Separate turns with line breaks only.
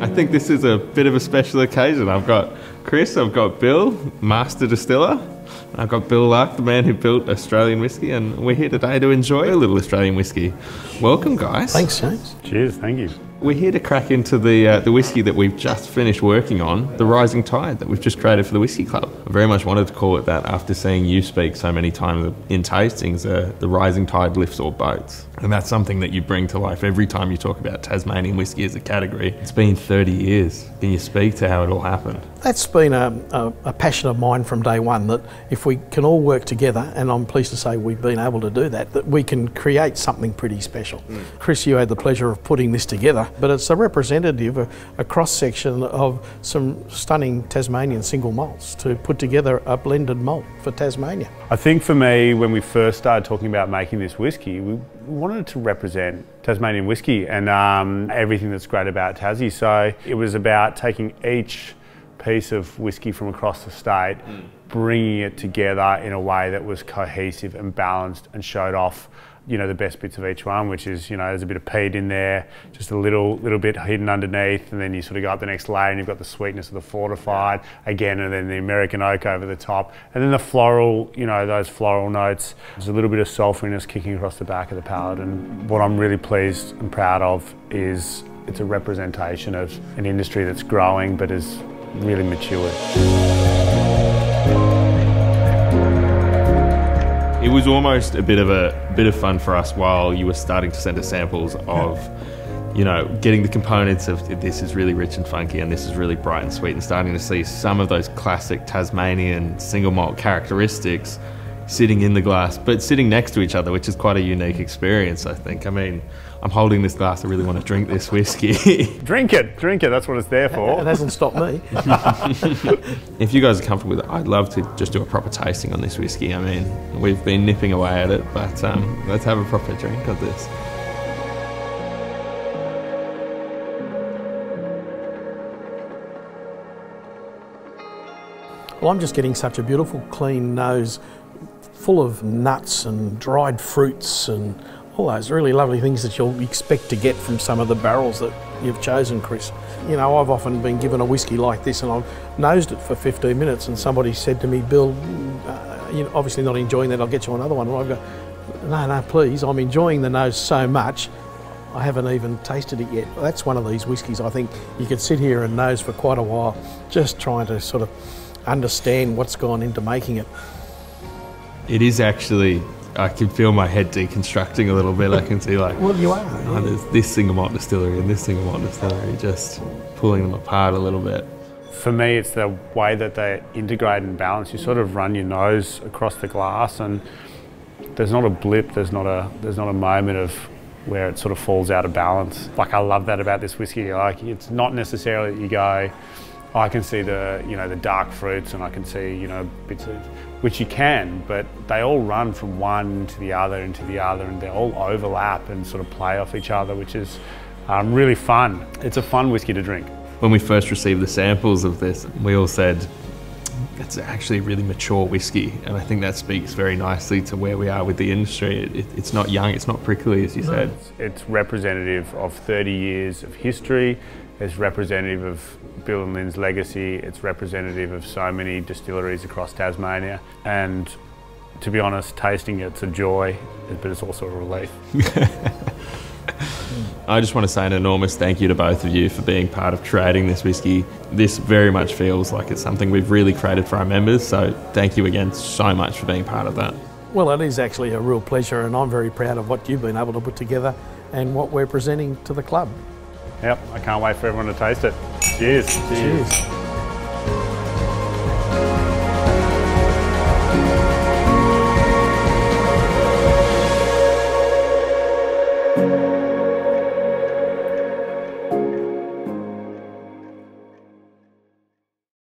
I think this is a bit of a special occasion. I've got Chris, I've got Bill, master distiller. I've got Bill Lark, the man who built Australian whiskey, and we're here today to enjoy a little Australian whiskey. Welcome, guys.
Thanks, Seamus.
Cheers, thank you.
We're here to crack into the uh, the whiskey that we've just finished working on, the Rising Tide that we've just created for the Whisky Club. I very much wanted to call it that after seeing you speak so many times in tastings. Uh, the Rising Tide lifts all boats, and that's something that you bring to life every time you talk about Tasmanian whiskey as a category. It's been 30 years. Can you speak to how it all happened?
That's been a, a, a, passion of mine from day one that if we can all work together, and I'm pleased to say we've been able to do that, that we can create something pretty special. Mm. Chris, you had the pleasure of putting this together, but it's a representative, a, a cross section of some stunning Tasmanian single malts to put together a blended malt for Tasmania.
I think for me, when we first started talking about making this whiskey, we wanted to represent Tasmanian whiskey and um, everything that's great about Tassie. So it was about taking each piece of whiskey from across the state, mm. bringing it together in a way that was cohesive and balanced and showed off you know the best bits of each one, which is you know there's a bit of peat in there, just a little little bit hidden underneath, and then you sort of go up the next layer and you've got the sweetness of the fortified again, and then the American oak over the top, and then the floral, you know those floral notes. There's a little bit of sulphuriness kicking across the back of the palate, and what I'm really pleased and proud of is it's a representation of an industry that's growing but is really mature.
It was almost a bit of a bit of fun for us while you were starting to send us samples of, you know, getting the components of this is really rich and funky and this is really bright and sweet, and starting to see some of those classic Tasmanian single malt characteristics sitting in the glass, but sitting next to each other, which is quite a unique experience, I think. I mean, I'm holding this glass, I really want to drink this whiskey.
drink it, drink it, that's what it's there for.
It hasn't stopped me.
if you guys are comfortable with it, I'd love to just do a proper tasting on this whiskey. I mean, we've been nipping away at it, but um, let's have a proper drink of this.
Well, I'm just getting such a beautiful, clean nose full of nuts and dried fruits and all those really lovely things that you'll expect to get from some of the barrels that you've chosen, Chris. You know, I've often been given a whiskey like this and I've nosed it for 15 minutes and somebody said to me, Bill, uh, you're obviously not enjoying that, I'll get you another one. And I go, no, no, please, I'm enjoying the nose so much, I haven't even tasted it yet. That's one of these whiskies I think you could sit here and nose for quite a while, just trying to sort of understand what's gone into making it.
It is actually. I can feel my head deconstructing a little bit. I can see like,
well, you are.
Oh, there's this single malt distillery and this single malt distillery, just pulling them apart a little bit.
For me, it's the way that they integrate and balance. You sort of run your nose across the glass, and there's not a blip. There's not a there's not a moment of where it sort of falls out of balance. Like I love that about this whiskey. Like it's not necessarily that you go I can see the you know the dark fruits and I can see you know bits of which you can, but they all run from one to the other and to the other, and they all overlap and sort of play off each other, which is um, really fun. It's a fun whiskey to drink.
When we first received the samples of this, we all said it's actually a really mature whiskey, and I think that speaks very nicely to where we are with the industry. It, it's not young, it's not prickly, as you no. said.
It's, it's representative of 30 years of history. It's representative of Bill and Lyn's legacy. It's representative of so many distilleries across Tasmania. And to be honest, tasting it's a joy, but it's also a relief.
I just want to say an enormous thank you to both of you for being part of creating this whiskey. This very much feels like it's something we've really created for our members, so thank you again so much for being part of that.
Well, it is actually a real pleasure, and I'm very proud of what you've been able to put together and what we're presenting to the club.
Yep, I can't wait for everyone to taste it. Cheers.
Cheers. Cheers.